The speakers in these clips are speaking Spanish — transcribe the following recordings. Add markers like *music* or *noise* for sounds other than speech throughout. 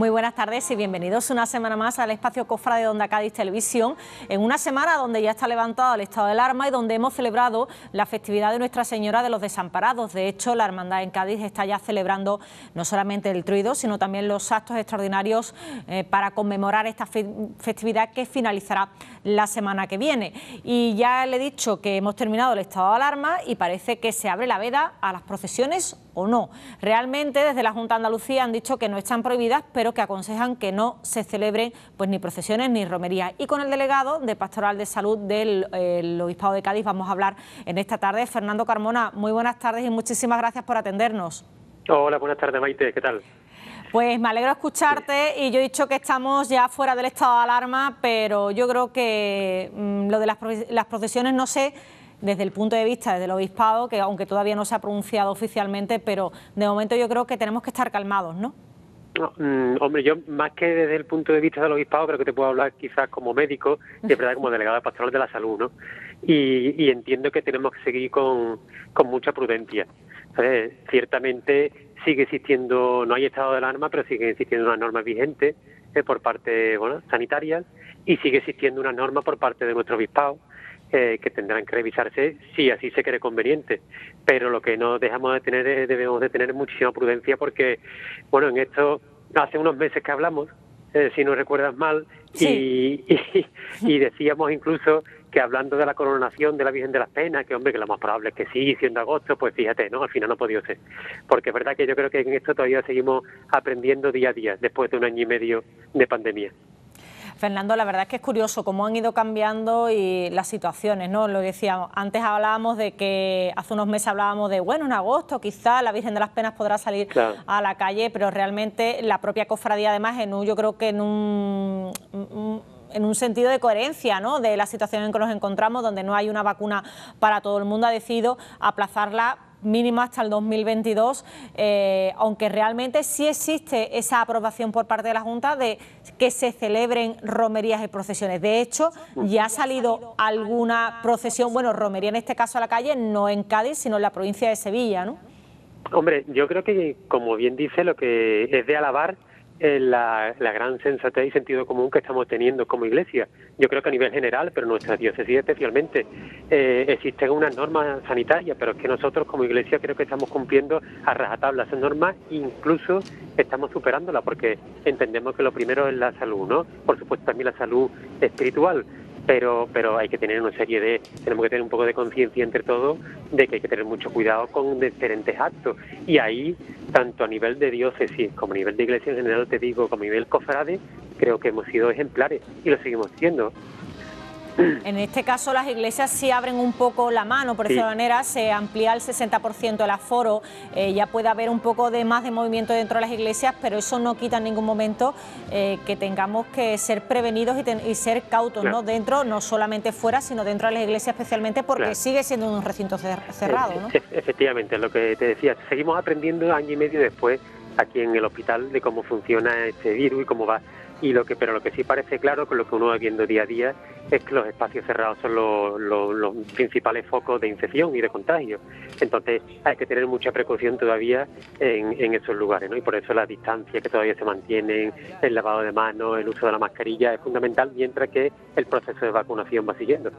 Muy buenas tardes y bienvenidos una semana más al espacio Cofra de Onda Cádiz Televisión, en una semana donde ya está levantado el estado de alarma y donde hemos celebrado la festividad de Nuestra Señora de los Desamparados. De hecho, la Hermandad en Cádiz está ya celebrando no solamente el truido, sino también los actos extraordinarios eh, para conmemorar esta festividad que finalizará la semana que viene. Y ya le he dicho que hemos terminado el estado de alarma y parece que se abre la veda a las procesiones o no. Realmente desde la Junta de Andalucía han dicho que no están prohibidas, pero que aconsejan que no se celebren pues ni procesiones ni romerías. Y con el delegado de Pastoral de Salud del Obispado de Cádiz vamos a hablar en esta tarde. Fernando Carmona, muy buenas tardes y muchísimas gracias por atendernos. Hola, buenas tardes Maite, ¿qué tal? Pues me alegro escucharte y yo he dicho que estamos ya fuera del estado de alarma, pero yo creo que mm, lo de las, las procesiones no sé desde el punto de vista del obispado, que aunque todavía no se ha pronunciado oficialmente, pero de momento yo creo que tenemos que estar calmados, ¿no? Mm, hombre, yo más que desde el punto de vista del obispado, creo que te puedo hablar quizás como médico y es verdad como delegado de pastoral de la salud, ¿no? Y, entiendo que tenemos que seguir con, con mucha prudencia. Ciertamente sigue existiendo, no hay estado de alarma, pero sigue existiendo una norma vigente eh, por parte bueno, sanitaria y sigue existiendo una norma por parte de nuestro obispado eh, que tendrán que revisarse si así se cree conveniente. Pero lo que no dejamos de tener es, debemos de tener muchísima prudencia porque, bueno, en esto hace unos meses que hablamos, eh, si no recuerdas mal, *laughs* y, y, decíamos incluso que hablando de la coronación de la Virgen de las Penas, que hombre, que lo más probable es que sí, siendo agosto, pues fíjate, ¿no? Al final no ha podido ser. Porque es verdad que yo creo que en esto todavía seguimos aprendiendo día a día, después de un año y medio de pandemia. Fernando, la verdad es que es curioso cómo han ido cambiando y las situaciones, ¿no? Lo decíamos, antes hablábamos de que hace unos meses hablábamos de, bueno, en agosto quizá la Virgen de las Penas podrá salir a la calle, pero realmente la propia cofradía además en un, yo creo que en un, en un sentido de coherencia ¿no? de la situación en que nos encontramos, donde no hay una vacuna para todo el mundo, ha decidido aplazarla mínima hasta el 2022, eh, aunque realmente sí existe esa aprobación por parte de la Junta de que se celebren romerías y procesiones. De hecho, ya ha salido alguna procesión, bueno, romería en este caso a la calle, no en Cádiz, sino en la provincia de Sevilla, ¿no? Hombre, yo creo que, como bien dice, lo que es de alabar la, la, gran sensatez y sentido común que estamos teniendo como iglesia. Yo creo que a nivel general, pero nuestra diócesis especialmente, eh, existen unas normas sanitarias, pero es que nosotros como iglesia creo que estamos cumpliendo a rajatabla esas normas, incluso estamos superándolas, porque entendemos que lo primero es la salud, ¿no? Por supuesto también la salud espiritual, pero pero hay que tener una serie de tenemos que tener un poco de conciencia entre todos de que hay que tener mucho cuidado con diferentes actos. Y ahí tanto a nivel de diócesis como a nivel de iglesia en general te digo como a nivel cofrade creo que hemos sido ejemplares y lo seguimos siendo en este caso las iglesias sí abren un poco la mano, por esa manera se amplía el 60% el aforo, eh, ya puede haber un poco de más de movimiento dentro de las iglesias, pero eso no quita en ningún momento eh, que tengamos que ser prevenidos y, ser cautos, ¿no? Dentro, no solamente fuera, sino dentro de las iglesias especialmente porque sigue siendo un recinto cerrado, ¿no? Efectivamente, lo que te decía, seguimos aprendiendo año y medio después aquí en el hospital de cómo funciona este virus y cómo va y lo que pero lo que sí parece claro con lo que uno va viendo día a día es que los espacios cerrados son los, principales focos de infección y de contagio entonces hay que tener mucha precaución todavía en, esos lugares ¿no? y por eso la distancia que todavía se mantienen el lavado de manos el uso de la mascarilla es fundamental mientras que el proceso de vacunación va siguiendo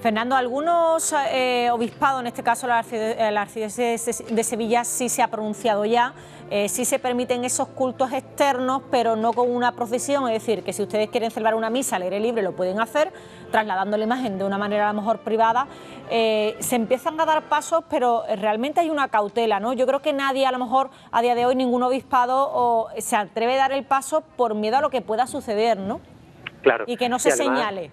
Fernando, algunos eh, obispados, en este caso la Arcidiócesis de Sevilla, sí se ha pronunciado ya, eh, sí se permiten esos cultos externos, pero no con una procesión, es decir, que si ustedes quieren celebrar una misa al aire libre lo pueden hacer, trasladando la imagen de una manera a lo mejor privada. Eh, se empiezan a dar pasos, pero realmente hay una cautela, ¿no? Yo creo que nadie, a lo mejor a día de hoy, ningún obispado se atreve a dar el paso por miedo a lo que pueda suceder, ¿no? Claro. Y que no se señale.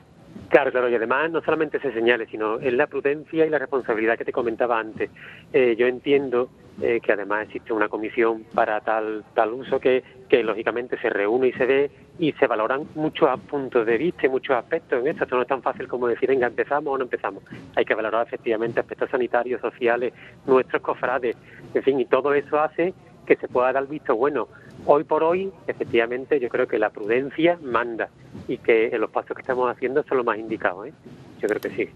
Claro, claro, y además no solamente se señale, sino es la prudencia y la responsabilidad que te comentaba antes. Eh, yo entiendo eh, que además existe una comisión para tal tal uso que, que lógicamente se reúne y se ve y se valoran muchos puntos de vista y muchos aspectos en esto. Esto no es tan fácil como decir, venga, empezamos o no empezamos. Hay que valorar efectivamente aspectos sanitarios, sociales, nuestros cofrades, en fin, y todo eso hace que se pueda dar visto bueno. Hoy por hoy, efectivamente, yo creo que la prudencia manda y que los pasos que estamos haciendo son los más indicados. ¿eh? Yo creo que sí.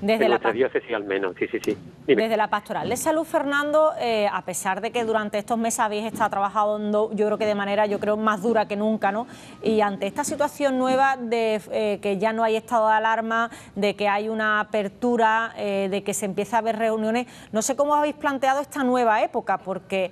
Desde la diócesis al menos, sí, sí, sí. Desde la pastoral de salud, Fernando, eh, a pesar de que durante estos meses habéis estado trabajando, yo creo que de manera, yo creo, más dura que nunca, ¿no? Y ante esta situación nueva de eh, que ya no hay estado de alarma, de que hay una apertura, eh, de que se empieza a haber reuniones, no sé cómo habéis planteado esta nueva época, porque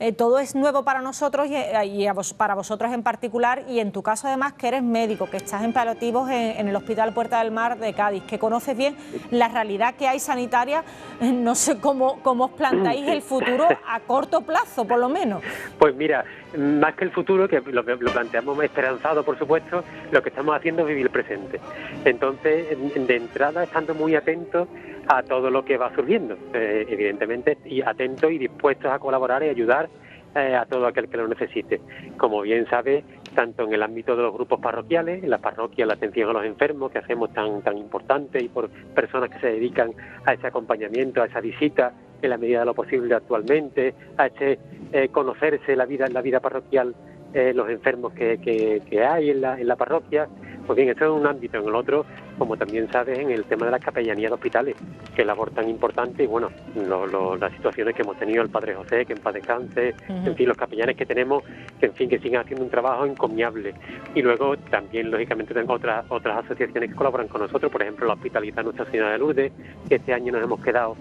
eh, todo es nuevo para nosotros y, eh, para vosotros en particular y en tu caso además que eres médico, que estás en paliativos en, el Hospital Puerta del Mar de Cádiz, que conoces bien la realidad que hay sanitaria, no sé cómo, cómo os plantáis el futuro a corto plazo por lo menos. Pues mira, más que el futuro, que lo, planteamos esperanzado por supuesto, lo que estamos haciendo es vivir el presente. Entonces, de entrada, estando muy atentos a todo lo que va surgiendo, eh, evidentemente, y atentos y dispuestos a colaborar y ayudar eh, a todo aquel que lo necesite. Como bien sabe, tanto en el ámbito de los grupos parroquiales, en la parroquia, la atención a los enfermos, que hacemos tan, tan importante, y por personas que se dedican a ese acompañamiento, a esa visita, en la medida de lo posible actualmente, a ese eh, conocerse la vida, la vida parroquial, los enfermos que, que, hay en la, en la parroquia, pues bien, esto es un ámbito. En el otro, como también sabes, en el tema de las capellanías de hospitales, que labor tan importante y bueno, las situaciones que hemos tenido el Padre José, que en paz descanse, en fin, los capellanes que tenemos, que en fin, que siguen haciendo un trabajo encomiable. Y luego también, lógicamente, tengo otras, otras asociaciones que colaboran con nosotros, por ejemplo, la Hospitalidad Nuestra Señora de Lourdes, que este año nos hemos quedado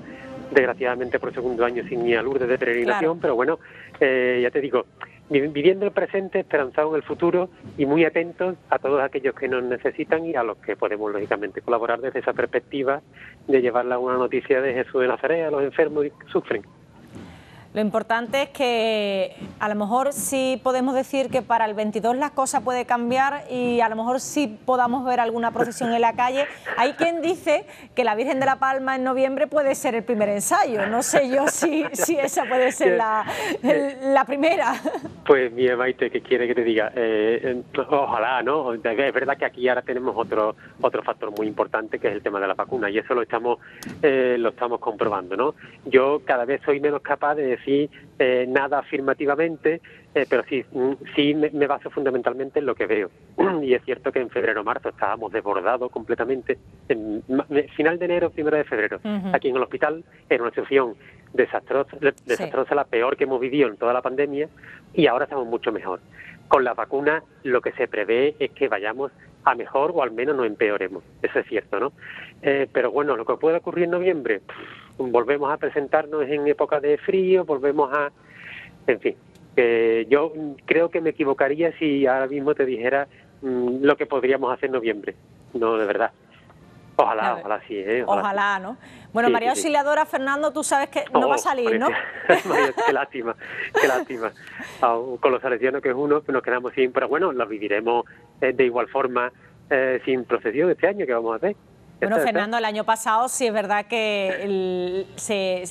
desgraciadamente por segundo año sin ni a Lourdes de peregrinación, pero bueno, eh, ya te digo, viviendo el presente, esperanzado en el futuro y muy atentos a todos aquellos que nos necesitan y a los que podemos lógicamente colaborar desde esa perspectiva de llevarla una noticia de Jesús de Nazaret a los enfermos que sufren. Lo importante es que a lo mejor sí podemos decir que para el 22 las cosas puede cambiar y a lo mejor sí podamos ver alguna procesión en la calle. Hay quien dice que la Virgen de la Palma en noviembre puede ser el primer ensayo. No sé yo si, si esa puede ser la, la primera. Pues mi Maite, ¿qué quiere que te diga? Eh, ojalá, ¿no? Es verdad que aquí ahora tenemos otro otro factor muy importante que es el tema de la vacuna y eso lo estamos eh, lo estamos comprobando, ¿no? Yo cada vez soy menos capaz de decir eh, nada afirmativamente, eh, pero sí, mm, sí me, baso fundamentalmente en lo que veo. *clears throat* y es cierto que en febrero marzo estábamos desbordados completamente. En final de enero, primero de febrero, aquí en el hospital, era una situación desastrosa, desastrosa la peor que hemos vivido en toda la pandemia, y ahora estamos mucho mejor. Con la vacuna lo que se prevé es que vayamos a mejor o al menos no empeoremos. Eso es cierto, ¿no? Eh, pero bueno, lo que puede ocurrir en noviembre, volvemos a presentarnos en época de frío, volvemos a... En fin, yo creo que me equivocaría si ahora mismo te dijera mm, lo que podríamos hacer en noviembre. No, de verdad. Ojalá, ojalá sí. ¿eh? Ojalá. ¿no? Bueno, María Auxiliadora, Fernando, tú sabes que no va a oh, salir, ¿no? *laughs* qué lástima, qué lástima. Con los salesianos que es uno, nos quedamos sin, pero bueno, lo viviremos eh, de igual forma eh, sin procesión este año que vamos a hacer. Bueno, Fernando, el año pasado sí es verdad que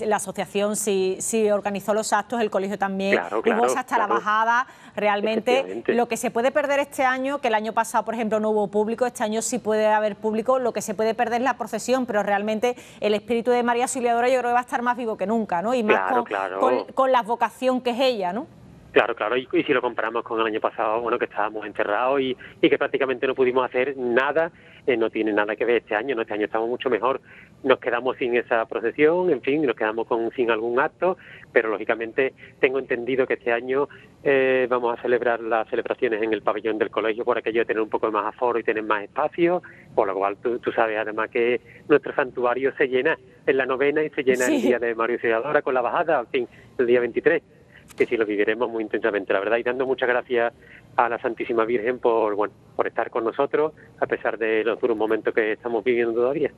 la asociación sí, sí, organizó los actos, el colegio también, claro, hubo hasta la bajada. Realmente lo que se puede perder este año, que el año pasado, por ejemplo, no hubo público, este año sí puede haber público, lo que se puede perder es la procesión, pero realmente el espíritu de María Auxiliadora yo creo que va a estar más vivo que nunca, ¿no? Y más con, con la vocación que es ella, ¿no? Claro, claro, y, si lo comparamos con el año pasado, bueno, que estábamos encerrados y, que prácticamente no pudimos hacer nada, eh, no tiene nada que ver este año, ¿no? Este año estamos mucho mejor, nos quedamos sin esa procesión, en fin, nos quedamos con sin algún acto, pero lógicamente tengo entendido que este año eh, vamos a celebrar las celebraciones en el pabellón del colegio por aquello de tener un poco más aforo y tener más espacio, por lo cual tú, sabes además que nuestro santuario se llena en la novena y se llena el día de Mario Ciudadora con la bajada, en fin, el día 23 que sí lo viviremos muy intensamente, la verdad, y dando muchas gracias a la Santísima Virgen por, bueno, por estar con nosotros, a pesar de los duros momentos que estamos viviendo todavía.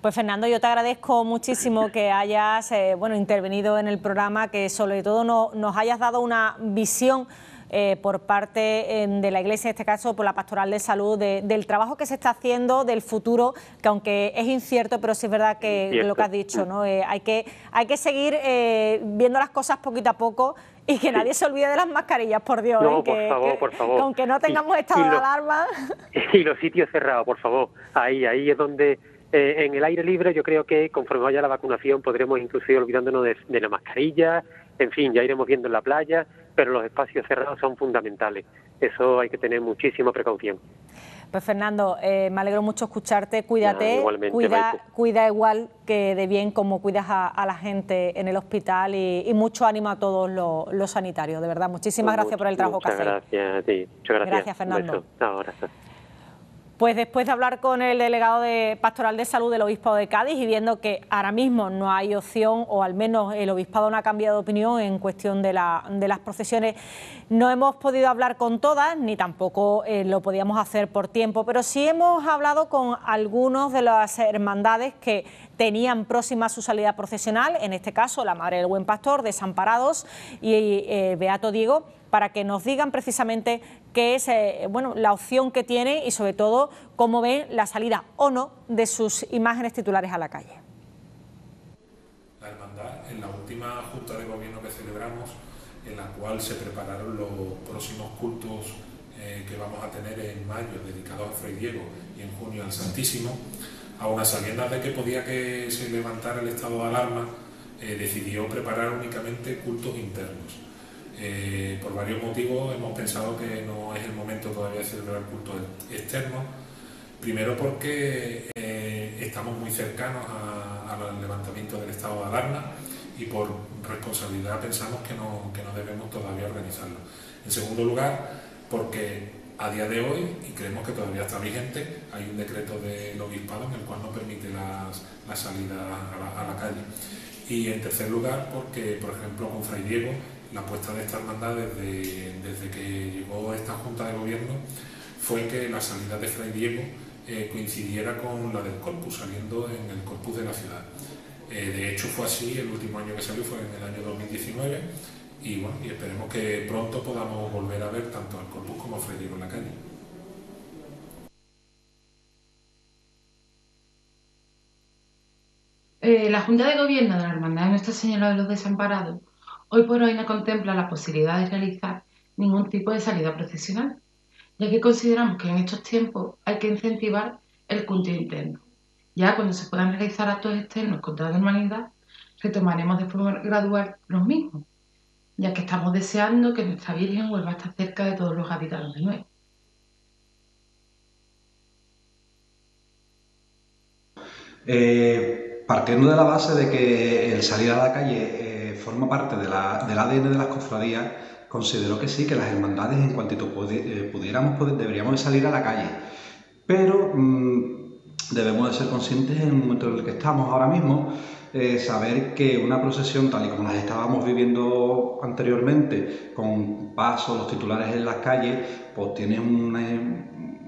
Pues Fernando, yo te agradezco muchísimo *laughs* que hayas eh, bueno, intervenido en el programa, que sobre todo nos hayas dado una visión eh, por parte de la Iglesia, en este caso por la Pastoral de Salud, del trabajo que se está haciendo, del futuro, que aunque es incierto, pero sí es verdad que lo que has dicho, ¿no? Eh, hay, que, hay que seguir eh, viendo las cosas poquito a poco y que nadie se olvide de las mascarillas, por Dios. No, por favor, por favor. aunque no tengamos estado de alarma. *laughs* Y los sitios cerrados, por favor. Ahí, ahí es donde en el aire libre yo creo que conforme vaya la vacunación podremos inclusive olvidándonos de, la mascarilla, en fin, ya iremos viendo en la playa, pero los espacios cerrados son fundamentales. Eso hay que tener muchísima precaución. Pues Fernando, eh, me alegro mucho escucharte, cuídate, cuida, cuida igual que de bien como cuidas a, la gente en el hospital y, mucho ánimo a todos los, sanitarios, de verdad. Muchísimas pues gracias por el trabajo que haces. Gracias a ti, muchas gracias. Gracias Fernando. Pues después de hablar con el delegado de Pastoral de Salud del Obispado de Cádiz y viendo que ahora mismo no hay opción, o al menos el Obispado no ha cambiado de opinión en cuestión de, las procesiones, no hemos podido hablar con todas, ni tampoco eh, lo podíamos hacer por tiempo, pero sí hemos hablado con algunos de las hermandades que tenían próxima su salida procesional, en este caso la Madre del Buen Pastor, Desamparados y eh, Beato Diego para que nos digan precisamente qué es eh, bueno, la opción que tiene y sobre todo cómo ven la salida o no de sus imágenes titulares a la calle. La hermandad, en la última Junta de Gobierno que celebramos, en la cual se prepararon los próximos cultos eh, que vamos a tener en mayo dedicados a Fray Diego y en junio al Santísimo, a unas sabiendas de que podía que se levantara el estado de alarma, eh, decidió preparar únicamente cultos internos eh, por varios motivos hemos pensado que no es el momento todavía de celebrar cultos externos. Primero porque eh, estamos muy cercanos al levantamiento del estado de alarma y por responsabilidad pensamos que no, que no debemos todavía organizarlo. En segundo lugar, porque a día de hoy, y creemos que todavía está vigente, hay un decreto del obispado en el cual no permite las, la salida a la, a la, calle. Y en tercer lugar, porque, por ejemplo, con Fray Diego la apuesta de esta hermandad desde, desde que llegó esta Junta de Gobierno fue que la salida de Fray Diego eh, coincidiera con la del Corpus, saliendo en el Corpus de la ciudad. Eh, de hecho fue así, el último año que salió fue en el año 2019 y, bueno, y esperemos que pronto podamos volver a ver tanto al Corpus como a Fray Diego en la calle. Eh, la Junta de Gobierno de la Hermandad de Nuestra Señora de los Desamparados Hoy por hoy no contempla la posibilidad de realizar ningún tipo de salida procesional, ya que consideramos que en estos tiempos hay que incentivar el culto interno. Ya cuando se puedan realizar actos externos con toda normalidad, retomaremos de forma gradual los mismos, ya que estamos deseando que nuestra Virgen vuelva a estar cerca de todos los habitados de nuevo. Eh, partiendo de la base de que el salir a la calle forma parte del ADN de las cofradías, considero que sí, que las hermandades, en cuanto eh, pudiéramos, deberíamos de salir a la calle. Pero mm, debemos de ser conscientes en el momento en el que estamos ahora mismo, eh, saber que una procesión tal y como las estábamos viviendo anteriormente, con pasos, los titulares en las calles, pues tiene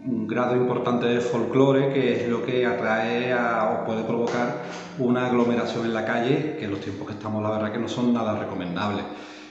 un grado importante de folclore que es lo que atrae o puede provocar una aglomeración en la calle que en los tiempos que estamos la verdad que no son nada recomendables.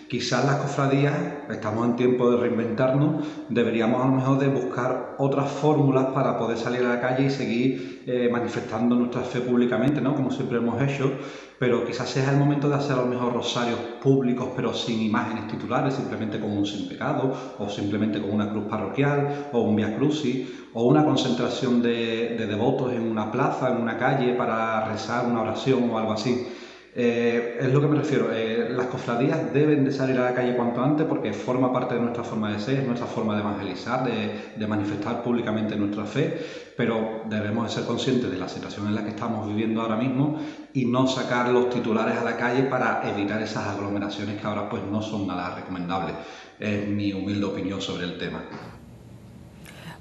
Quizás las cofradías, estamos en tiempo de reinventarnos, deberíamos a lo mejor de buscar otras fórmulas para poder salir a la calle y seguir eh, manifestando nuestra fe públicamente, ¿no? como siempre hemos hecho, pero quizás sea el momento de hacer a lo mejor rosarios públicos pero sin imágenes titulares, simplemente con un sin pecado, o simplemente con una cruz parroquial, o un via crucis, o una concentración de, de devotos en una plaza, en una calle para rezar una oración o algo así. Eh, es lo que me refiero, eh, las cofradías deben de salir a la calle cuanto antes porque forma parte de nuestra forma de ser, nuestra forma de evangelizar, de, manifestar públicamente nuestra fe, pero debemos de ser conscientes de la situación en la que estamos viviendo ahora mismo y no sacar los titulares a la calle para evitar esas aglomeraciones que ahora pues no son nada recomendables. Es mi humilde opinión sobre el tema.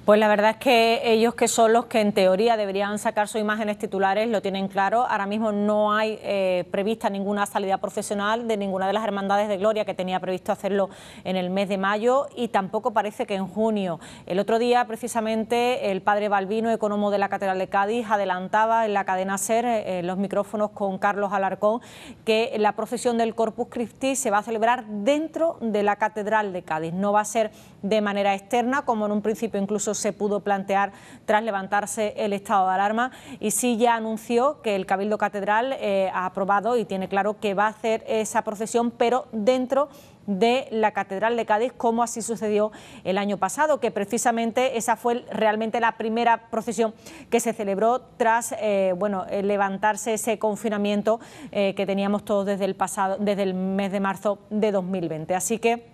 Pues la verdad es que ellos que son los que en teoría deberían sacar sus imágenes titulares lo tienen claro. Ahora mismo no hay eh, prevista ninguna salida profesional de ninguna de las hermandades de Gloria que tenía previsto hacerlo en el mes de mayo y tampoco parece que en junio. El otro día precisamente el padre Balbino, economo de la Catedral de Cádiz, adelantaba en la cadena SER eh, los micrófonos con Carlos Alarcón que la procesión del Corpus Christi se va a celebrar dentro de la Catedral de Cádiz. No va a ser de manera externa como en un principio incluso se pudo plantear tras levantarse el estado de alarma y sí ya anunció que el Cabildo Catedral eh, ha aprobado y tiene claro que va a hacer esa procesión, pero dentro de la Catedral de Cádiz, como así sucedió el año pasado, que precisamente esa fue realmente la primera procesión que se celebró tras eh, bueno, levantarse ese confinamiento eh, que teníamos todos desde el pasado, desde el mes de marzo de 2020. Así que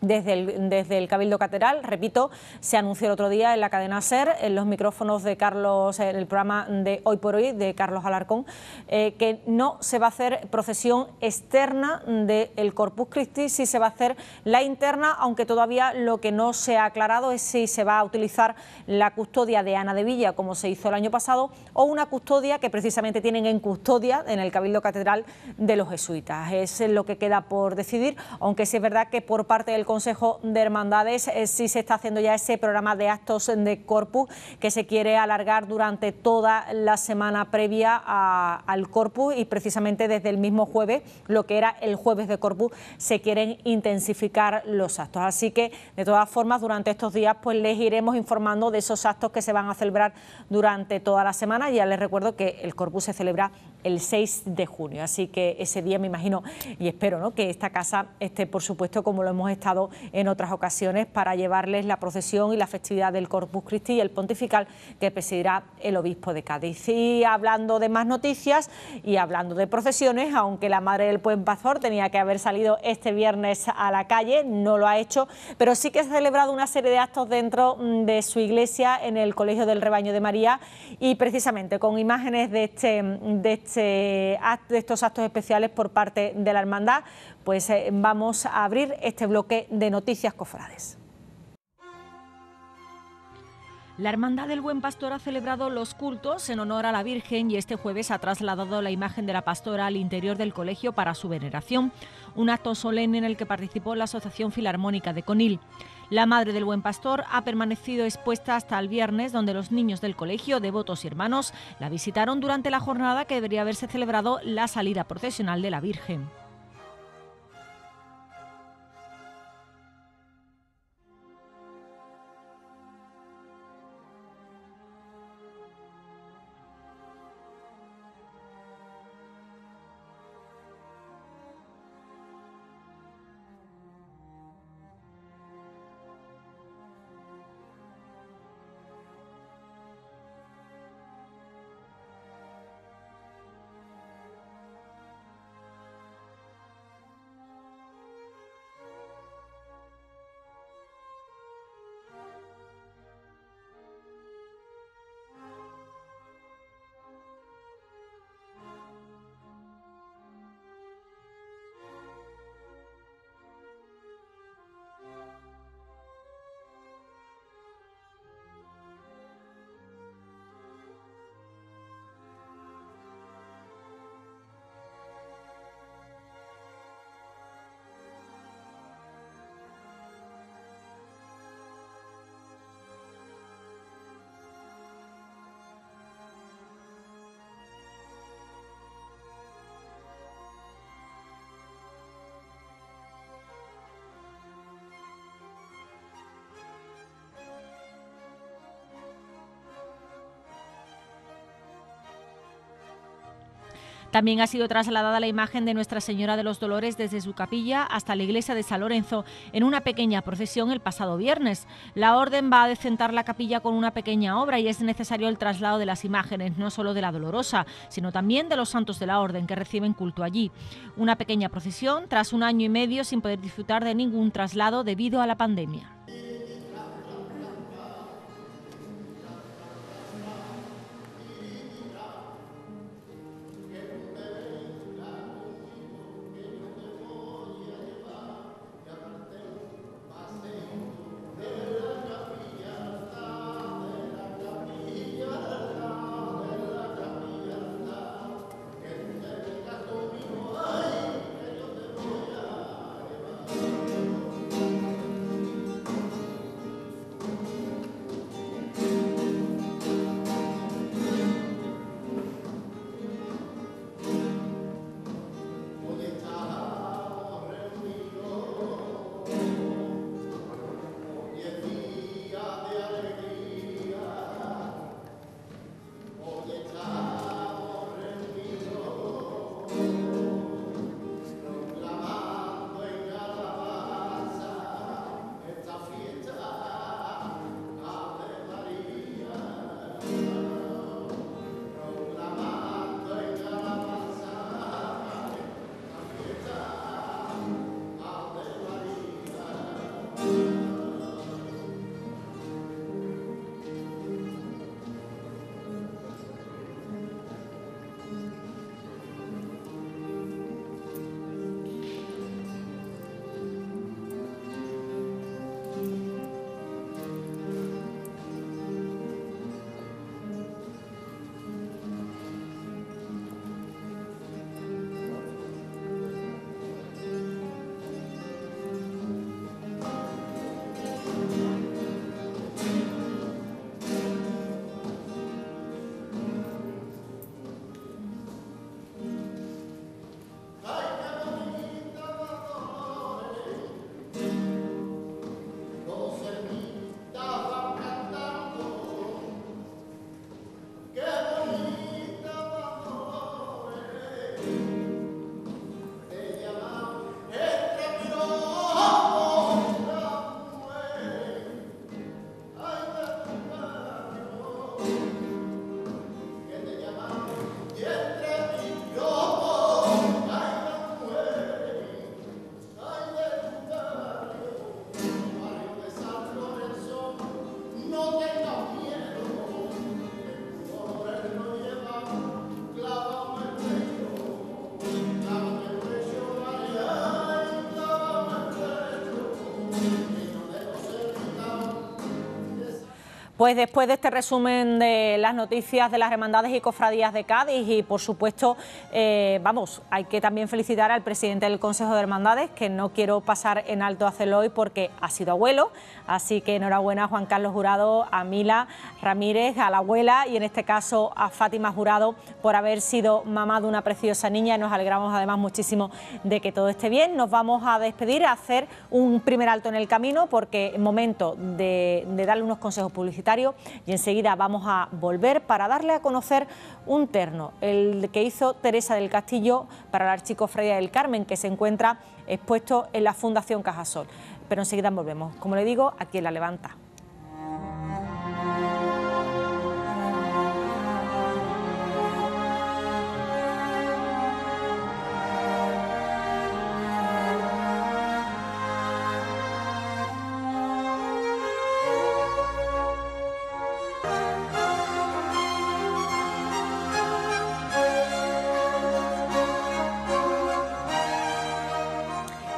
desde el, desde el Cabildo Catedral. Repito, se anunció el otro día en la cadena SER, en los micrófonos de Carlos, en el programa de Hoy por Hoy de Carlos Alarcón, eh, que no se va a hacer procesión externa del Corpus Christi, sí se va a hacer la interna, aunque todavía lo que no se ha aclarado es si se va a utilizar la custodia de Ana de Villa, como se hizo el año pasado, o una custodia que precisamente tienen en custodia en el Cabildo Catedral de los jesuitas. Es lo que queda por decidir, aunque sí es verdad que por parte del Consejo de Hermandades eh, sí se está haciendo ya ese programa de actos de Corpus que se quiere alargar durante toda la semana previa al Corpus y precisamente desde el mismo jueves, lo que era el jueves de Corpus, se quieren intensificar los actos. Así que, de todas formas, durante estos días pues les iremos informando de esos actos que se van a celebrar durante toda la semana. Ya les recuerdo que el Corpus se celebra el 6 de junio, así que ese día me imagino y espero ¿no? que esta casa esté, por supuesto, como lo hemos estado en otras ocasiones para llevarles la procesión y la festividad del Corpus Christi y el pontifical que presidirá el obispo de Cádiz. Y hablando de más noticias y hablando de procesiones, aunque la Madre del Buen Pastor tenía que haber salido este viernes a la calle, no lo ha hecho, pero sí que ha celebrado una serie de actos dentro mm, de su iglesia en el Colegio del Rebaño de María y precisamente con imágenes de, este, de, este, de estos actos especiales por parte de la hermandad, pues eh, vamos a abrir este bloque de noticias cofrades. La Hermandad del Buen Pastor ha celebrado los cultos en honor a la Virgen y este jueves ha trasladado la imagen de la pastora al interior del colegio para su veneración, un acto solemne en el que participó la Asociación Filarmónica de Conil. La Madre del Buen Pastor ha permanecido expuesta hasta el viernes, donde los niños del colegio, devotos y hermanos, la visitaron durante la jornada que debería haberse celebrado la salida procesional de la Virgen. También ha sido trasladada la imagen de Nuestra Señora de los Dolores desde su capilla hasta la iglesia de San Lorenzo en una pequeña procesión el pasado viernes. La orden va a decentar la capilla con una pequeña obra y es necesario el traslado de las imágenes, no solo de la Dolorosa, sino también de los santos de la orden que reciben culto allí. Una pequeña procesión tras un año y medio sin poder disfrutar de ningún traslado debido a la pandemia. Pues después de este resumen de las noticias de las hermandades y cofradías de Cádiz y por supuesto, eh, vamos, hay que también felicitar al presidente del Consejo de Hermandades, que no quiero pasar en alto a hacerlo porque ha sido abuelo, así que enhorabuena a Juan Carlos Jurado, a Mila Ramírez, a la abuela y en este caso a Fátima Jurado por haber sido mamá de una preciosa niña. Y nos alegramos además muchísimo de que todo esté bien. Nos vamos a despedir, a hacer un primer alto en el camino porque es momento de darle unos consejos publicitarios y enseguida vamos a volver para darle a conocer un terno, el que hizo Teresa del Castillo para la Archicofradía del Carmen, que se encuentra expuesto en la Fundación Cajasol. Pero enseguida volvemos, como le digo, aquí en La Levanta.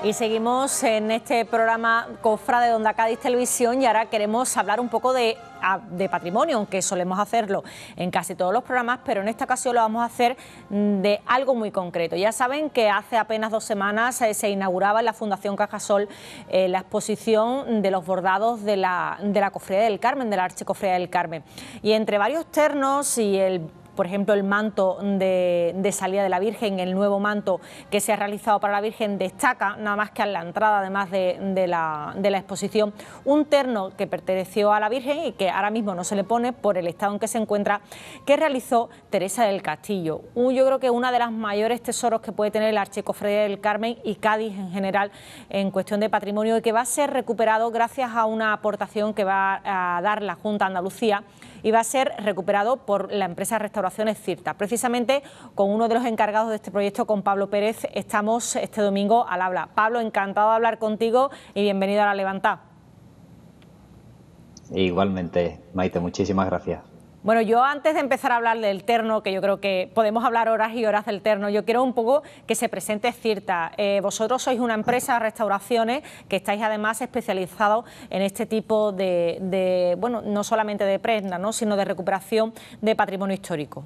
Y seguimos en este programa Cofra de Onda Cádiz Televisión y ahora queremos hablar un poco de, patrimonio, aunque solemos hacerlo en casi todos los programas, pero en esta ocasión lo vamos a hacer de algo muy concreto. Ya saben que hace apenas dos semanas eh, se inauguraba en la Fundación Cajasol eh, la exposición de los bordados de la, de la Cofradía del Carmen, de la Archicofradía del Carmen. Y entre varios ternos y el por ejemplo, el manto de, salida de la Virgen, el nuevo manto que se ha realizado para la Virgen, destaca, nada más que a la entrada, además de, la, exposición, un terno que perteneció a la Virgen y que ahora mismo no se le pone por el estado en que se encuentra, que realizó Teresa del Castillo. yo creo que una de las mayores tesoros que puede tener la Archicofradía del Carmen y Cádiz en general en cuestión de patrimonio y que va a ser recuperado gracias a una aportación que va a dar la Junta Andalucía y va a ser recuperado por la empresa Restauraciones Cirta. Precisamente con uno de los encargados de este proyecto, con Pablo Pérez, estamos este domingo al habla. Pablo, encantado de hablar contigo y bienvenido a la Levantá. Igualmente, Maite, muchísimas gracias. Bueno, yo antes de empezar a hablar del terno, que yo creo que podemos hablar horas y horas del terno, yo quiero un poco que se presente Cirta. Eh, vosotros sois una empresa de restauraciones que estáis además especializados en este tipo de, bueno, no solamente de prenda, ¿no? sino de recuperación de patrimonio histórico.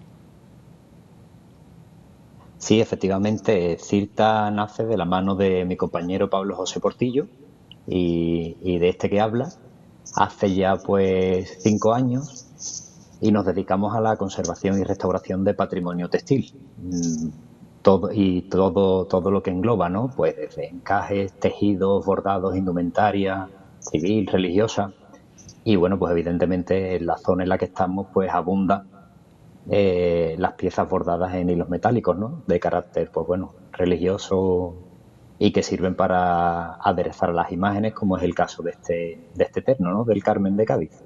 Sí, efectivamente, Cirta nace de la mano de mi compañero Pablo José Portillo y de este que habla hace ya pues cinco años y nos dedicamos a la conservación y restauración de patrimonio textil. Mm, todo, y todo, todo lo que engloba, ¿no? Pues desde encajes, tejidos, bordados, indumentaria, civil, religiosa. Y bueno, pues evidentemente en la zona en la que estamos, pues abunda eh, las piezas bordadas en hilos metálicos, ¿no? De carácter, pues bueno, religioso y que sirven para aderezar las imágenes, como es el caso de este, de este terno, ¿no? Del Carmen de Cádiz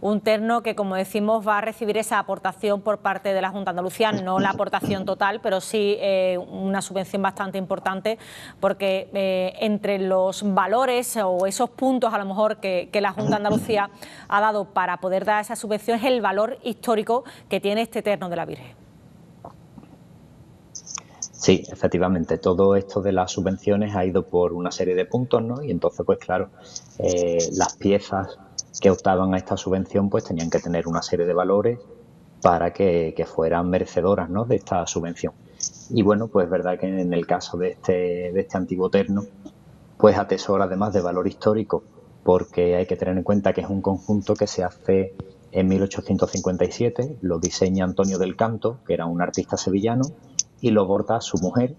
un terno que, como decimos, va a recibir esa aportación por parte de la Junta de Andalucía, no la aportación total, pero sí eh, una subvención bastante importante, porque eh, entre los valores o esos puntos a lo mejor que, la Junta de Andalucía ha dado para poder dar esa subvención es el valor histórico que tiene este terno de la Virgen. Sí, efectivamente, todo esto de las subvenciones ha ido por una serie de puntos, ¿no? Y entonces, pues claro, eh, las piezas que optaban a esta subvención pues tenían que tener una serie de valores para que, fueran merecedoras ¿no? de esta subvención. Y bueno, pues es verdad que en el caso de este, de este antiguo terno, pues atesora además de valor histórico, porque hay que tener en cuenta que es un conjunto que se hace en 1857, lo diseña Antonio del Canto, que era un artista sevillano, y lo borda su mujer,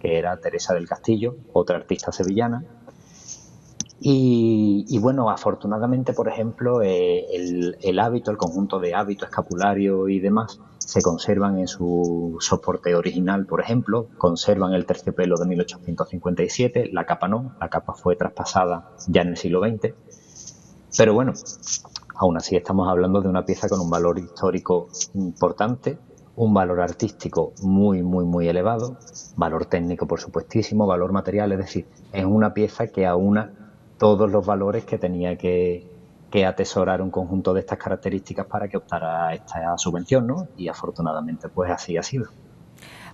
que era Teresa del Castillo, otra artista sevillana, y, bueno, afortunadamente, por ejemplo, eh, el, hábito, el conjunto de hábito escapulario y demás se conservan en su soporte original, por ejemplo, conservan el terciopelo de 1857, la capa no, la capa fue traspasada ya en el siglo XX, pero bueno, aún así estamos hablando de una pieza con un valor histórico importante, un valor artístico muy, muy, muy elevado, valor técnico, por supuestísimo, valor material, es decir, es una pieza que aúna todos los valores que tenía que, atesorar un conjunto de estas características para que optara a esta subvención, ¿no? Y afortunadamente, pues así ha sido.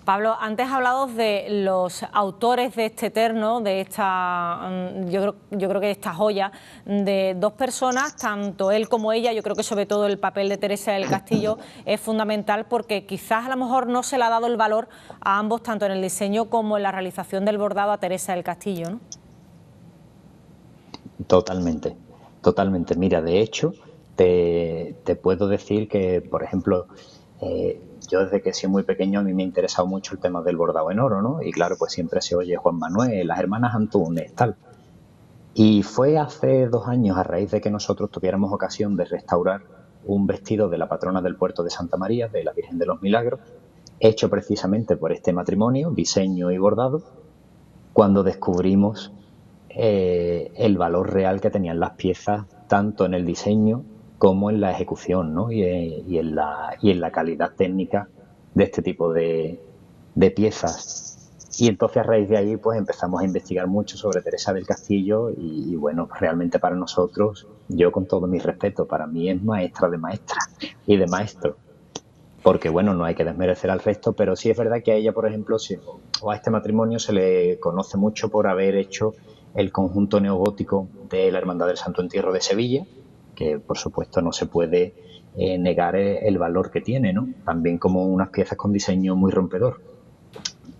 Pablo, antes has hablado de los autores de este terno, de esta, mm, yo creo, yo creo que esta joya, de dos personas, tanto él como ella, yo creo que sobre todo el papel de Teresa del Castillo es fundamental porque quizás a lo mejor no se le ha dado el valor a ambos, tanto en el diseño como en la realización del bordado a Teresa del Castillo, ¿no? Totalmente, totalmente. Mira, de hecho, te, puedo decir que, por ejemplo, eh, yo desde que soy muy pequeño a mí me ha interesado mucho el tema del bordado en oro, ¿no? Y claro, pues siempre se oye Juan Manuel, las hermanas Antunes, tal. Y fue hace dos años, a raíz de que nosotros tuviéramos ocasión de restaurar un vestido de la patrona del puerto de Santa María, de la Virgen de los Milagros, hecho precisamente por este matrimonio, diseño y bordado, cuando descubrimos eh, el valor real que tenían las piezas, tanto en el diseño como en la ejecución ¿no? y, en la, y en la calidad técnica de este tipo de, piezas. Y entonces a raíz de ahí pues empezamos a investigar mucho sobre Teresa del Castillo y, bueno, realmente para nosotros, yo con todo mi respeto, para mí es maestra de maestra y de maestro. Porque bueno, no hay que desmerecer al resto, pero sí es verdad que a ella, por ejemplo, o a este matrimonio se le conoce mucho por haber hecho el conjunto neogótico de la Hermandad del Santo Entierro de Sevilla, que por supuesto no se puede eh, negar el valor que tiene, ¿no? También como unas piezas con diseño muy rompedor.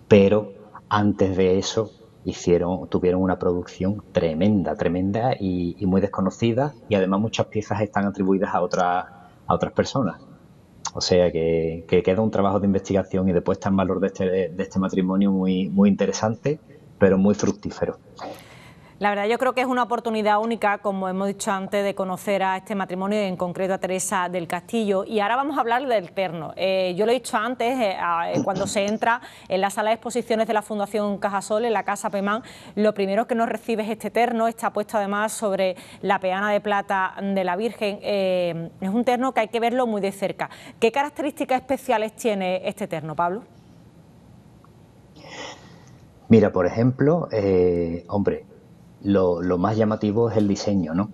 Pero antes de eso hicieron, tuvieron una producción tremenda, tremenda y, muy desconocida, y además muchas piezas están atribuidas a otras, a otras personas. O sea que, queda un trabajo de investigación y de puesta en valor de este, de este matrimonio muy, muy interesante, pero muy fructífero. La verdad yo creo que es una oportunidad única, como hemos dicho antes, de conocer a este matrimonio y en concreto a Teresa del Castillo. Y ahora vamos a hablar del terno. Eh, yo lo he dicho antes, eh, eh, cuando se entra en la sala de exposiciones de la Fundación Cajasol, en la Casa Pemán, lo primero que nos recibe es este terno, está puesto además sobre la peana de plata de la Virgen. es un terno que hay que verlo muy de cerca. ¿Qué características especiales tiene este terno, Pablo? Mira, por ejemplo, hombre, lo, más llamativo es el diseño, ¿no?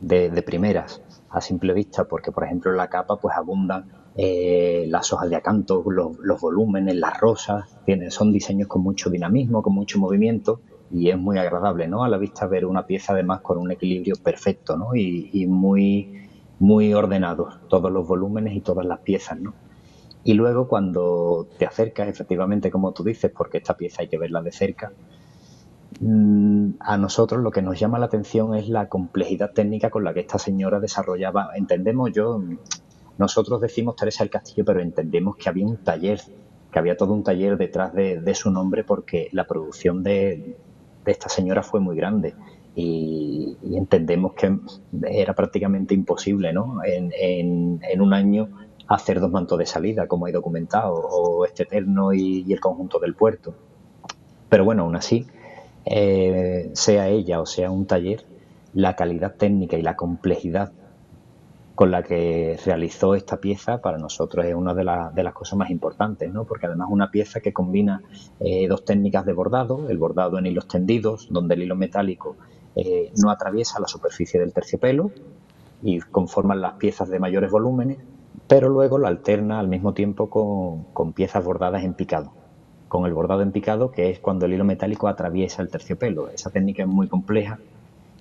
De, primeras, a simple vista, porque por ejemplo en la capa pues abundan eh, las hojas de acanto, los, volúmenes, las rosas, tienen, son diseños con mucho dinamismo, con mucho movimiento y es muy agradable, ¿no? A la vista ver una pieza además con un equilibrio perfecto, ¿no? Y, muy, muy ordenado, todos los volúmenes y todas las piezas, ¿no? Y luego cuando te acercas, efectivamente, como tú dices, porque esta pieza hay que verla de cerca, a nosotros lo que nos llama la atención es la complejidad técnica con la que esta señora desarrollaba. Entendemos yo, nosotros decimos Teresa del Castillo, pero entendemos que había un taller, que había todo un taller detrás de, su nombre porque la producción de, esta señora fue muy grande. Y, entendemos que era prácticamente imposible ¿no? en, un año hacer dos mantos de salida, como hay documentado, o este eterno y, y el conjunto del puerto. Pero bueno, aún así, eh, sea ella o sea un taller, la calidad técnica y la complejidad con la que realizó esta pieza para nosotros es una de, las cosas más importantes, ¿no? porque además es una pieza que combina eh, dos técnicas de bordado, el bordado en hilos tendidos, donde el hilo metálico eh, no atraviesa la superficie del terciopelo y conforman las piezas de mayores volúmenes, pero luego lo alterna al mismo tiempo con piezas bordadas en picado con el bordado en picado, que es cuando el hilo metálico atraviesa el terciopelo. Esa técnica es muy compleja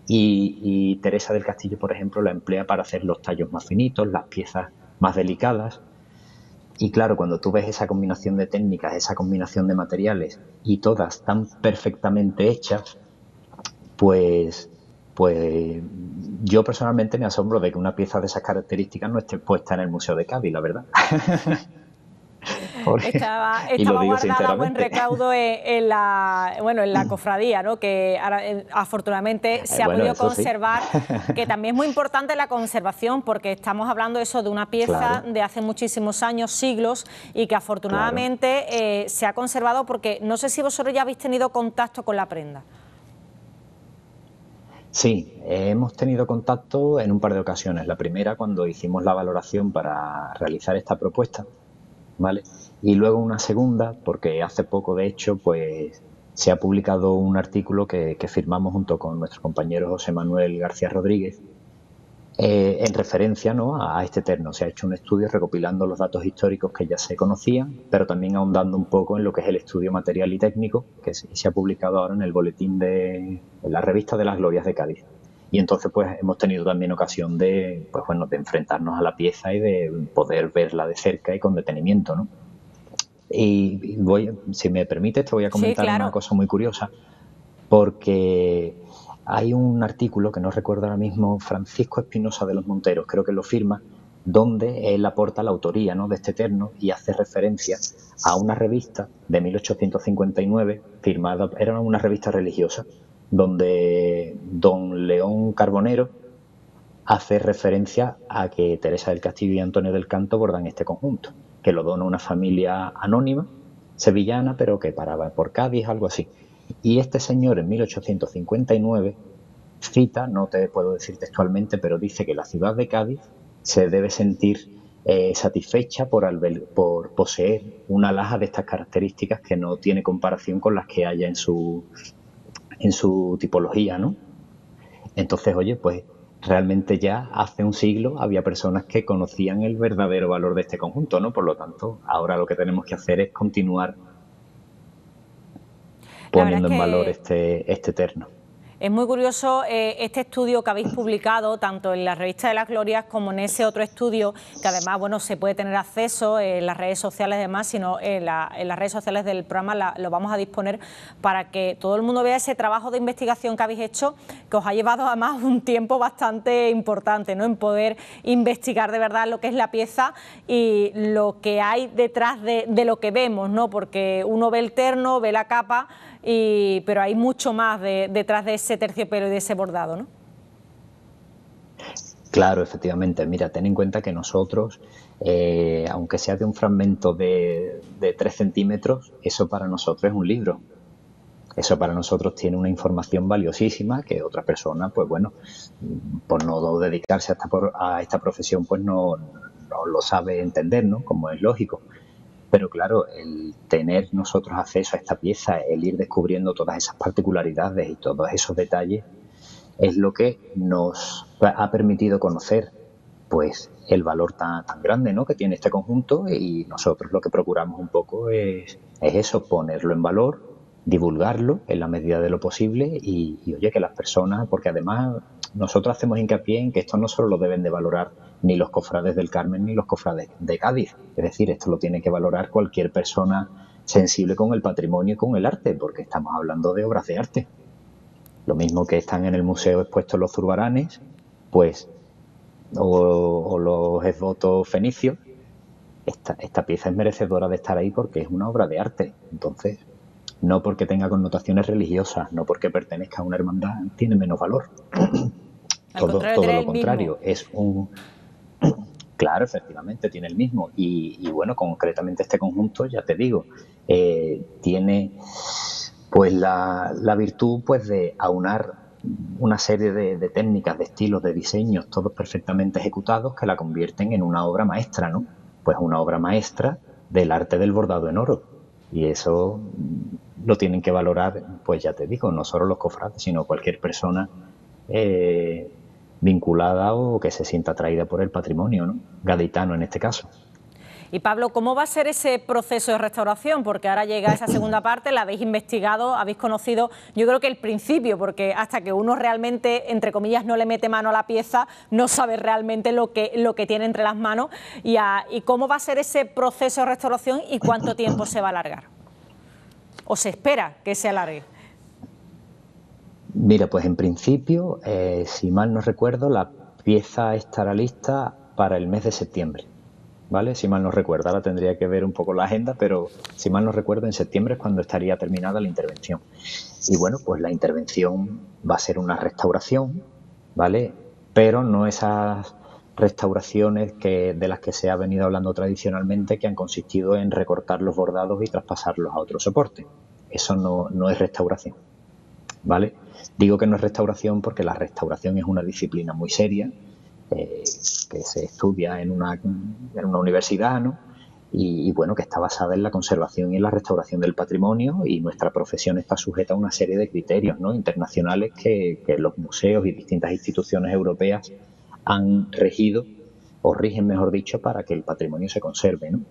y, Teresa del Castillo, por ejemplo, la emplea para hacer los tallos más finitos, las piezas más delicadas. Y claro, cuando tú ves esa combinación de técnicas, esa combinación de materiales y todas tan perfectamente hechas, pues, pues yo personalmente me asombro de que una pieza de esas características no esté puesta en el Museo de Cádiz, la verdad. *laughs* estaba, *laughs* estaba guardada buen recaudo en, la bueno en la cofradía, ¿no? que eh, afortunadamente se ha podido conservar, *laughs* que también es muy importante la conservación, porque estamos hablando eso de una pieza de hace muchísimos años, siglos, y que afortunadamente eh, se ha conservado porque no sé si vosotros ya habéis tenido contacto con la prenda. Sí, hemos tenido contacto en un par de ocasiones. La primera cuando hicimos la valoración para realizar esta propuesta, ¿vale? Y luego una segunda, porque hace poco, de hecho, pues se ha publicado un artículo que, firmamos junto con nuestro compañero José Manuel García Rodríguez, eh, en referencia ¿no? a este terno. Se ha hecho un estudio recopilando los datos históricos que ya se conocían, pero también ahondando un poco en lo que es el estudio material y técnico que se ha publicado ahora en el boletín de la revista de las glorias de Cádiz. Y entonces pues hemos tenido también ocasión de, pues, bueno, de enfrentarnos a la pieza y de poder verla de cerca y con detenimiento, ¿no? Y voy, si me permite, te voy a comentar una cosa muy curiosa, porque hay un artículo que no recuerdo ahora mismo, Francisco Espinosa de los Monteros, creo que lo firma, donde él aporta la autoría ¿no? de este terno y hace referencia a una revista de 1859 firmada, era una revista religiosa, donde don León Carbonero hace referencia a que Teresa del Castillo y Antonio del Canto bordan este conjunto, que lo dona una familia anónima, sevillana, pero que paraba por Cádiz, algo así. Y este señor en 1859 cita, no te puedo decir textualmente, pero dice que la ciudad de Cádiz se debe sentir eh, satisfecha por, por poseer una laja de estas características que no tiene comparación con las que haya en su, en su tipología, ¿no? Entonces, oye, pues realmente ya hace un siglo había personas que conocían el verdadero valor de este conjunto, ¿no? Por lo tanto, ahora lo que tenemos que hacer es continuar poniendo en valor este, este terno. Es muy curioso eh, este estudio que habéis publicado tanto en la revista de las Glorias como en ese otro estudio que además bueno se puede tener acceso en las redes sociales además, sino en, las redes sociales del programa lo vamos a disponer para que todo el mundo vea ese trabajo de investigación que habéis hecho que os ha llevado además un tiempo bastante importante ¿no? en poder investigar de verdad lo que es la pieza y lo que hay detrás de, de lo que vemos, ¿no? porque uno ve el terno, ve la capa y, pero hay mucho más detrás de ese terciopelo y de ese bordado, ¿no? Claro, efectivamente. Mira, ten en cuenta que nosotros, eh, aunque sea de un fragmento de, de 3 centímetros, eso para nosotros es un libro. Eso para nosotros tiene una información valiosísima que otra persona, pues bueno, por no dedicarse a esta, a esta profesión, pues no lo sabe entender, ¿no? Como es lógico. Pero claro, el tener nosotros acceso a esta pieza, el ir descubriendo todas esas particularidades y todos esos detalles, es lo que nos ha permitido conocer pues el valor tan, tan grande ¿no? que tiene este conjunto y nosotros lo que procuramos un poco es, es eso, ponerlo en valor, divulgarlo en la medida de lo posible y, oye que las personas, porque además nosotros hacemos hincapié en que esto no solo lo deben de valorar ni los cofrades del Carmen ni los cofrades de Cádiz. Es decir, esto lo tiene que valorar cualquier persona sensible con el patrimonio y con el arte, porque estamos hablando de obras de arte. Lo mismo que están en el museo expuestos los zurbaranes, pues, o, los esvotos fenicios, esta, esta pieza es merecedora de estar ahí porque es una obra de arte. Entonces, no porque tenga connotaciones religiosas, no porque pertenezca a una hermandad, tiene menos valor. *clears throat* todo, todo lo contrario, es un *clears throat* Claro, efectivamente, tiene el mismo. Y, bueno, concretamente este conjunto, ya te digo, eh, tiene pues la, virtud pues de aunar una serie de, técnicas, de estilos, de diseños, todos perfectamente ejecutados, que la convierten en una obra maestra, ¿no? Pues una obra maestra del arte del bordado en oro. Y eso lo tienen que valorar, pues ya te digo, no solo los cofrades, sino cualquier persona eh, vinculada o que se sienta atraída por el patrimonio ¿no? gaditano en este caso. Y Pablo, ¿cómo va a ser ese proceso de restauración? Porque ahora llega esa segunda parte, la habéis investigado, habéis conocido, yo creo que el principio, porque hasta que uno realmente, entre comillas, no le mete mano a la pieza, no sabe realmente lo que, lo que tiene entre las manos. Y, y cómo va a ser ese proceso de restauración y cuánto tiempo se va a alargar. ¿O se espera que se alargue? Mira, pues en principio, eh, si mal no recuerdo, la pieza estará lista para el mes de septiembre. ¿Vale? Si mal no recuerdo, ahora tendría que ver un poco la agenda, pero si mal no recuerdo, en septiembre es cuando estaría terminada la intervención. Y bueno, pues la intervención va a ser una restauración, ¿vale? Pero no esas restauraciones que, de las que se ha venido hablando tradicionalmente, que han consistido en recortar los bordados y traspasarlos a otro soporte. Eso no, no es restauración, ¿vale? Digo que no es restauración porque la restauración es una disciplina muy seria eh, que se estudia en una, en una universidad, ¿no? Y, bueno, que está basada en la conservación y en la restauración del patrimonio y nuestra profesión está sujeta a una serie de criterios ¿no? internacionales que, los museos y distintas instituciones europeas han regido o rigen, mejor dicho, para que el patrimonio se conserve. ¿no?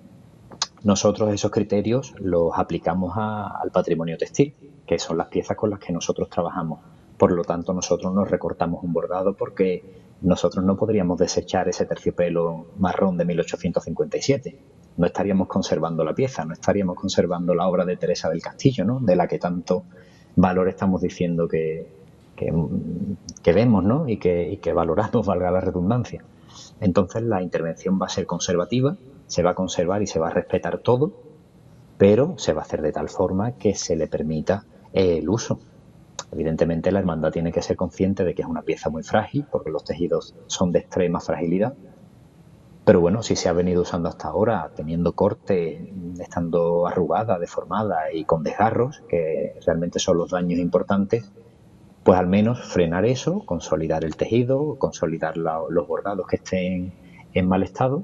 Nosotros esos criterios los aplicamos al patrimonio textil, que son las piezas con las que nosotros trabajamos. Por lo tanto, nosotros nos recortamos un bordado porque nosotros no podríamos desechar ese terciopelo marrón de 1857. No estaríamos conservando la pieza, no estaríamos conservando la obra de Teresa del Castillo, ¿no? de la que tanto valor estamos diciendo que, que, vemos ¿no? y, que, valoramos, *laughs* valga la redundancia. Entonces la intervención va a ser conservativa, se va a conservar y se va a respetar todo, pero se va a hacer de tal forma que se le permita el uso. Evidentemente la hermandad tiene que ser consciente de que es una pieza muy frágil, porque los tejidos son de extrema fragilidad. Pero bueno, si se ha venido usando hasta ahora, teniendo corte, estando arrugada, deformada y con desgarros, que realmente son los daños importantes, pues al menos frenar eso, consolidar el tejido, consolidar los bordados que estén en mal estado,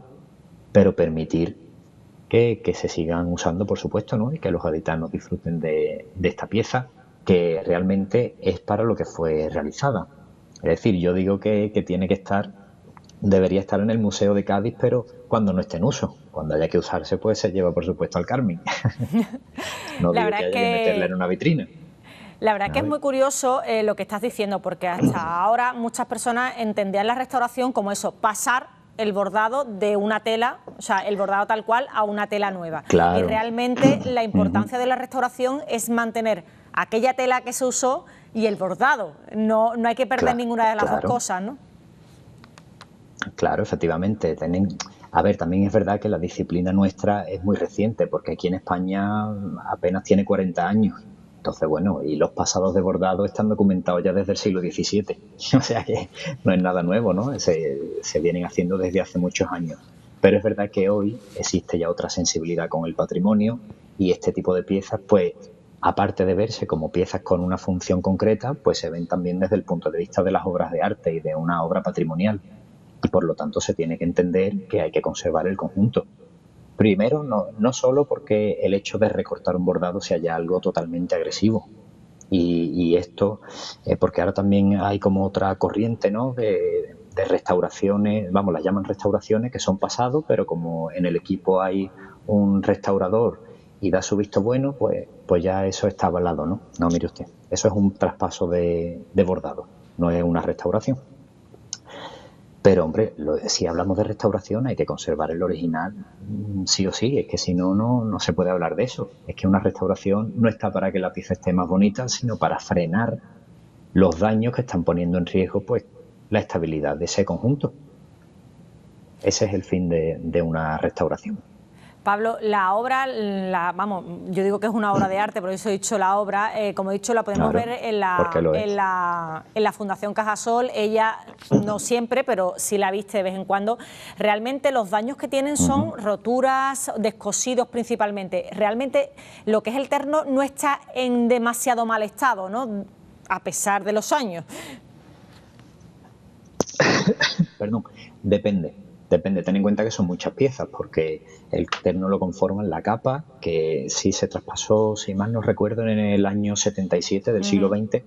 pero permitir que, se sigan usando, por supuesto, ¿no? y que los gaditanos disfruten de, esta pieza que realmente es para lo que fue realizada. Es decir, yo digo que, tiene que estar, debería estar en el Museo de Cádiz, pero cuando no esté en uso. Cuando haya que usarse, pues se lleva, por supuesto, al Carmen. *laughs* no digo que haya que meterla en una vitrina. La verdad que es muy curioso eh, lo que estás diciendo, porque hasta *clears throat* ahora muchas personas entendían la restauración como eso, pasar el bordado de una tela, o sea, el bordado tal cual a una tela nueva. Y *clears throat* realmente la importancia de la restauración es mantener aquella tela que se usó y el bordado. No, no hay que perder ninguna de las dos cosas, ¿no? Claro, efectivamente. A ver, también es verdad que la disciplina nuestra es muy reciente, porque aquí en España apenas tiene 40 años. Entonces, bueno, y los pasados de bordado están documentados ya desde el siglo XVII. *laughs* O sea que no es nada nuevo, ¿no? Se, se vienen haciendo desde hace muchos años. Pero es verdad que hoy existe ya otra sensibilidad con el patrimonio y este tipo de piezas, pues, aparte de verse como piezas con una función concreta, pues se ven también desde el punto de vista de las obras de arte y de una obra patrimonial. Y por lo tanto se tiene que entender que hay que conservar el conjunto. Primero, no, no solo porque el hecho de recortar un bordado sea ya algo totalmente agresivo. Y, esto, eh, porque ahora también hay como otra corriente ¿no? de, restauraciones, vamos, las llaman restauraciones, que son pasados, pero como en el equipo hay un restaurador y da su visto bueno, pues, pues ya eso está avalado, ¿no? No, mire usted, eso es un traspaso de bordado, no es una restauración. Pero, hombre, si hablamos de restauración hay que conservar el original mm, sí o sí, es que si no, no, se puede hablar de eso. Es que una restauración no está para que la pieza esté más bonita, sino para frenar los daños que están poniendo en riesgo pues, la estabilidad de ese conjunto. Ese es el fin de una restauración. Pablo, la obra, la, vamos, yo digo que es una obra de arte, por eso he dicho la obra, eh, como he dicho, la podemos ver en la, en la, en, la, Fundación Cajasol, ella no siempre, pero sí la viste de vez en cuando. Realmente los daños que tienen son roturas, descosidos principalmente. Realmente lo que es el terno no está en demasiado mal estado, ¿no? A pesar de los años. *laughs* Perdón, depende Depende, ten en cuenta que son muchas piezas, porque el terno lo conforman la capa, que sí se traspasó, si mal no recuerdo, en el año 77 del siglo XX,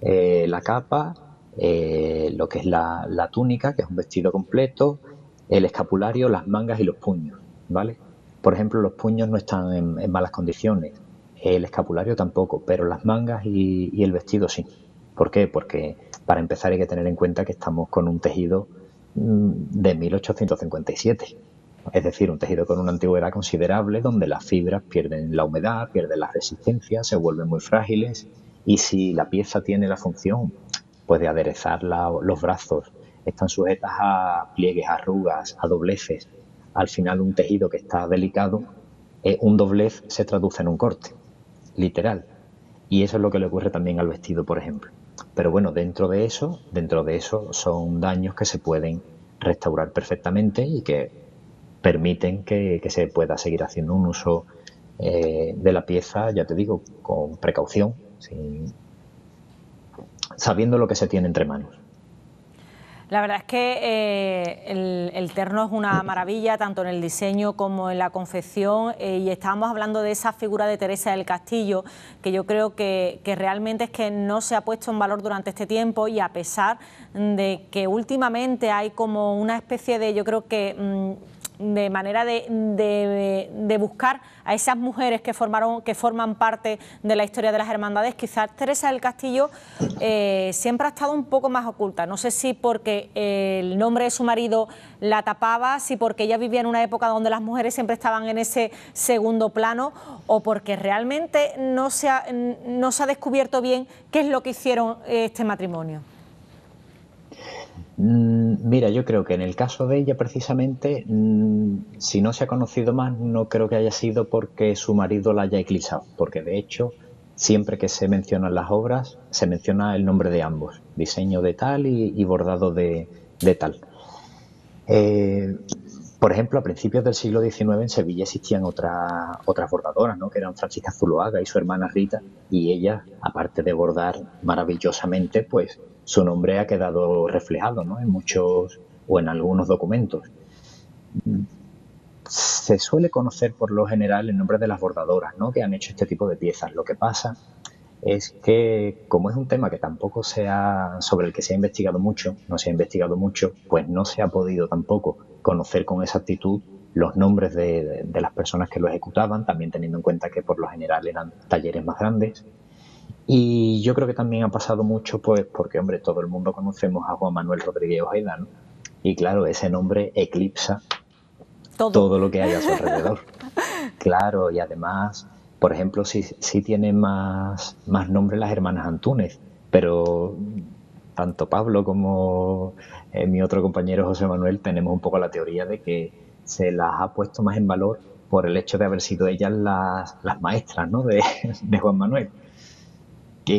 eh, la capa, eh, lo que es la, túnica, que es un vestido completo, el escapulario, las mangas y los puños, ¿vale? Por ejemplo, los puños no están en, malas condiciones, el escapulario tampoco, pero las mangas y, y el vestido sí. ¿Por qué? Porque para empezar hay que tener en cuenta que estamos con un tejido de 1857. Es decir, un tejido con una antigüedad considerable donde las fibras pierden la humedad, pierden la resistencia, se vuelven muy frágiles y si la pieza tiene la función pues de aderezar los brazos, están sujetas a pliegues, arrugas, a dobleces, al final un tejido que está delicado, eh, un doblez se traduce en un corte, literal. Y eso es lo que le ocurre también al vestido, por ejemplo. Pero bueno, dentro de eso, dentro de eso son daños que se pueden restaurar perfectamente y que permiten que, se pueda seguir haciendo un uso eh, de la pieza, ya te digo, con precaución, sabiendo lo que se tiene entre manos. La verdad es que eh, el, terno es una maravilla, tanto en el diseño como en la confección, eh, y estábamos hablando de esa figura de Teresa del Castillo, que yo creo que, realmente es que no se ha puesto en valor durante este tiempo y a pesar de que últimamente hay como una especie de, yo creo que... Mm, de manera de, buscar a esas mujeres que, formaron, que forman parte de la historia de las hermandades. Quizás Teresa del Castillo eh, siempre ha estado un poco más oculta. No sé si porque el nombre de su marido la tapaba, si porque ella vivía en una época donde las mujeres siempre estaban en ese segundo plano o porque realmente no se ha, no se ha descubierto bien qué es lo que hicieron este matrimonio. Mm, mira, yo creo que en el caso de ella precisamente, mm, si no se ha conocido más, no creo que haya sido porque su marido la haya eclipsado, porque de hecho siempre que se mencionan las obras se menciona el nombre de ambos, diseño de tal y, bordado de, tal. Eh, por ejemplo, a principios del siglo XIX en Sevilla existían otras bordadoras, ¿no? que eran Francisca Zuloaga y su hermana Rita, y ella, aparte de bordar maravillosamente, pues su nombre ha quedado reflejado ¿no? en muchos o en algunos documentos. Se suele conocer por lo general el nombre de las bordadoras ¿no? que han hecho este tipo de piezas. Lo que pasa es que como es un tema que tampoco se ha, sobre el que se ha investigado mucho, no se ha investigado mucho, pues no se ha podido tampoco conocer con exactitud los nombres de, las personas que lo ejecutaban, también teniendo en cuenta que por lo general eran talleres más grandes. Y yo creo que también ha pasado mucho, pues, porque, hombre, todo el mundo conocemos a Juan Manuel Rodríguez Ojeda, ¿no? Y claro, ese nombre eclipsa todo, lo que hay a su alrededor. *laughs* claro, y además, por ejemplo, sí, sí tienen más, más nombre las hermanas Antúnez, pero tanto Pablo como eh, mi otro compañero José Manuel tenemos un poco la teoría de que se las ha puesto más en valor por el hecho de haber sido ellas las, las maestras ¿no? de, *laughs* de Juan Manuel.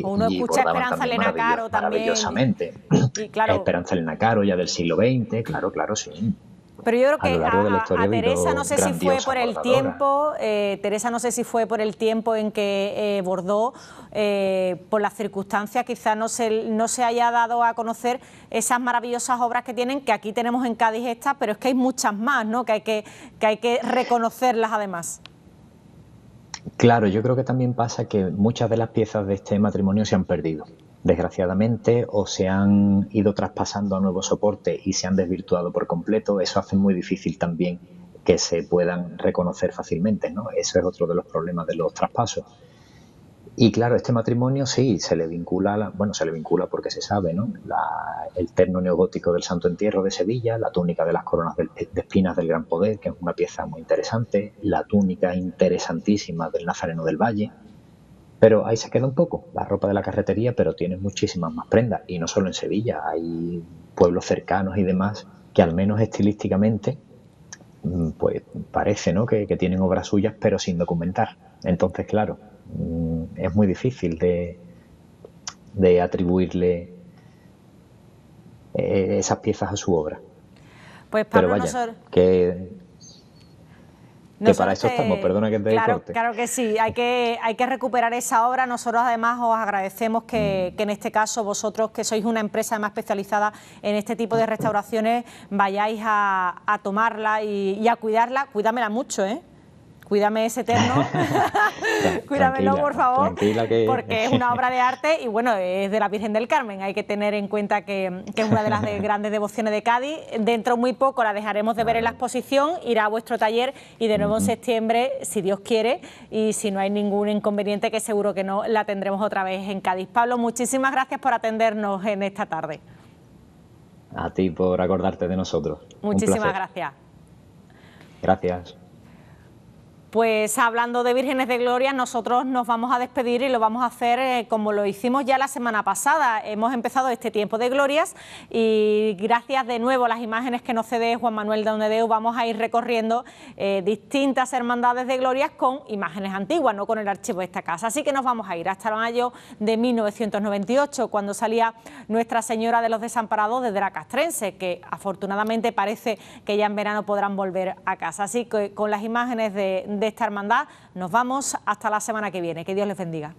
Uno escucha Esperanza Elena Caro también. Maravillosamente. Esperanza Elena Caro ya del siglo XX, claro, claro, sí. Pero yo creo que a, Teresa no sé si fue por el tiempo, eh, Teresa no sé si fue por el tiempo en que eh, bordó, eh, por las circunstancias quizás no se, no se haya dado a conocer esas maravillosas obras que tienen, que aquí tenemos en Cádiz estas, pero es que hay muchas más, ¿no? que, hay que, que hay que reconocerlas además. Claro, yo creo que también pasa que muchas de las piezas de este matrimonio se han perdido desgraciadamente, o se han ido traspasando a nuevos soportes y se han desvirtuado por completo. Eso hace muy difícil también que se puedan reconocer fácilmente, ¿no? Eso es otro de los problemas de los traspasos. Y claro, este matrimonio sí, se le vincula, bueno, se le vincula porque se sabe, ¿no? el terno neogótico del Santo Entierro de Sevilla, la túnica de las coronas de, espinas del Gran Poder, que es una pieza muy interesante, la túnica interesantísima del Nazareno del Valle, pero ahí se queda un poco, la ropa de la carretería, pero tiene muchísimas más prendas. Y no solo en Sevilla, hay pueblos cercanos y demás que al menos estilísticamente, mm, pues parece ¿no? que, tienen obras suyas, pero sin documentar. Entonces, claro, es muy difícil de, de atribuirle eh, esas piezas a su obra. Pues Pablo, pero vaya, que que para eso estamos, perdona que te claro, corte. Claro que sí, hay que, hay que recuperar esa obra. Nosotros además os agradecemos que, mm. que, en este caso vosotros, que sois una empresa más especializada en este tipo de *laughs* restauraciones, vayáis a, a tomarla y, y, a cuidarla. Cuídamela mucho, ¿eh? Cuídame ese terno, *laughs* *laughs* cuídamelo por favor, porque es una obra de arte y bueno, es de la Virgen del Carmen, hay que tener en cuenta que, es una de las *laughs* grandes devociones de Cádiz, dentro muy poco la dejaremos de ver en la exposición, irá a vuestro taller y de nuevo en septiembre, si Dios quiere, y si no hay ningún inconveniente, que seguro que no, la tendremos otra vez en Cádiz. Pablo, muchísimas gracias por atendernos en esta tarde. A ti por acordarte de nosotros. Muchísimas gracias. Gracias. Pues hablando de Vírgenes de Gloria, nosotros nos vamos a despedir y lo vamos a hacer eh, como lo hicimos ya la semana pasada. Hemos empezado este tiempo de glorias y gracias de nuevo a las imágenes que nos cede Juan Manuel de Donedeu vamos a ir recorriendo eh, distintas hermandades de glorias con imágenes antiguas, no con el archivo de esta casa. Así que nos vamos a ir hasta el año de 1998, cuando salía Nuestra Señora de los Desamparados desde la Castrense, que afortunadamente parece que ya en verano podrán volver a casa. Así que con las imágenes de de esta hermandad. Nos vamos hasta la semana que viene. Que Dios les bendiga.